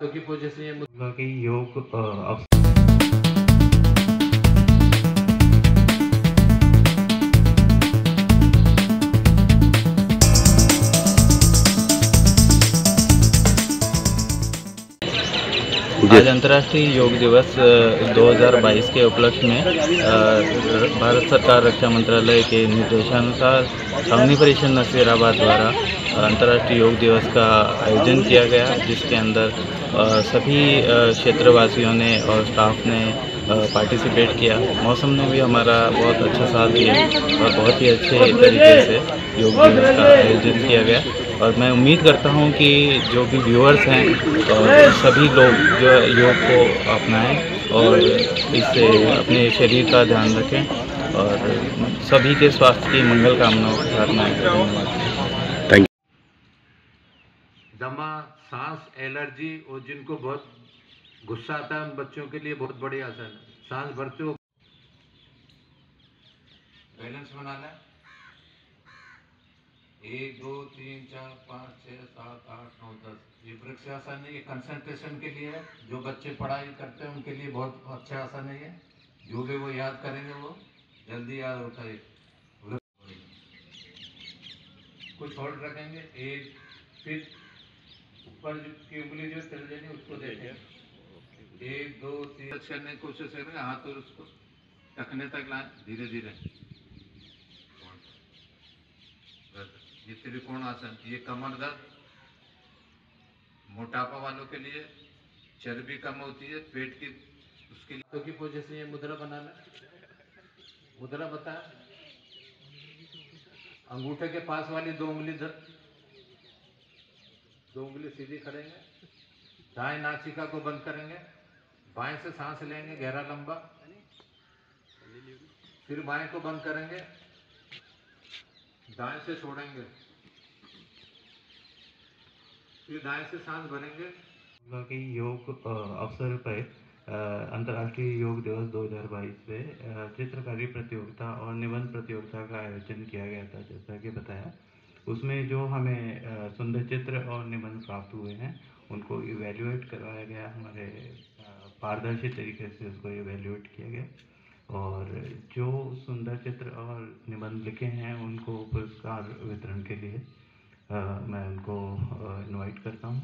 तो की पूजा से कि योग आज अंतर्राष्ट्रीय योग दिवस अ, 2022 के उपलक्ष्य में भारत सरकार रक्षा मंत्रालय के निर्देशानुसार अग्नि परिषद नसीराबाद द्वारा अंतर्राष्ट्रीय योग दिवस का आयोजन किया गया जिसके अंदर सभी क्षेत्रवासियों ने और स्टाफ ने पार्टिसिपेट किया। मौसम ने भी हमारा बहुत अच्छा साथ दिया और बहुत ही अच्छे तरीके से योग दिवस का आयोजन किया गया। और मैं उम्मीद करता हूँ कि जो भी व्यूअर्स हैं और सभी लोग जो योग को अपनाएँ और इससे अपने शरीर का ध्यान रखें और सभी के स्वास्थ्य की मंगल कामनाओं के साथ मैं धन्यवाद दमा सांस एलर्जी और जिनको बहुत गुस्सा आता है उन बच्चों के लिए बहुत बड़ी आसन है। सांस भरते हो। बैलेंस बनाना है। एक, दो, तीन, चार, पाँच छः सात, आठ, नौ, दस। ये वृक्ष आसन है ये कंसंट्रेशन के लिए है। जो बच्चे पढ़ाई करते हैं, उनके लिए बहुत अच्छा आसन है ये। जो भी वो याद करेंगे वो, जल्दी याद होता है। कुछ होल्ड रखेंगे। एक, फिर ऊपर जो की उंगली जो चल जाएगी उसको देखें। एक, दो, तीन। की कोशिश करेंगे हाथ और उसको टकने तक लाए धीरे धीरे ये त्रिकोण आसन? ये कमर दर्द मोटापा वालों के लिए चर्बी कम होती है, पेट की उसके लिए। तो की ये मुद्रा बनाना मुद्रा बता। अंगूठे के पास वाली दो उंगली धर। दो उंगली सीधी करेंगे, दाएँ नासिका को बंद करेंगे, बाएँ से सांस लेंगे, गहरा लंबा। फिर बाएँ को बंद करेंगे, दाएँ से छोड़ेंगे। फिर दाएँ से सांस भरेंगे। योग अवसर पर अंतर्राष्ट्रीय योग दिवस 2022 पे चित्रकारी प्रतियोगिता और निबंध प्रतियोगिता का आयोजन किया गया था, जैसा कि बताया। उसमें जो हमें सुंदर चित्र और निबंध प्राप्त हुए हैं, उनको इवेल्युएट करवाया गया। हमारे पारदर्शी तरीके से उसको इवेल्युएट किया गया। और जो सुंदर चित्र और निबंध लिखे हैं, उनको पुरस्कार वितरण के लिए मैं उनको इनवाइट करता हूँ।